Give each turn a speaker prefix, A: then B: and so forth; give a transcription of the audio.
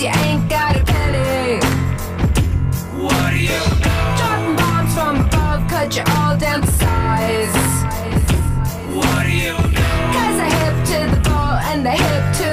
A: cause you ain't got a penny. What do you know? Dropping bombs from above, cut you all down to size. What do you know? Cause I hip to the ball and the hip to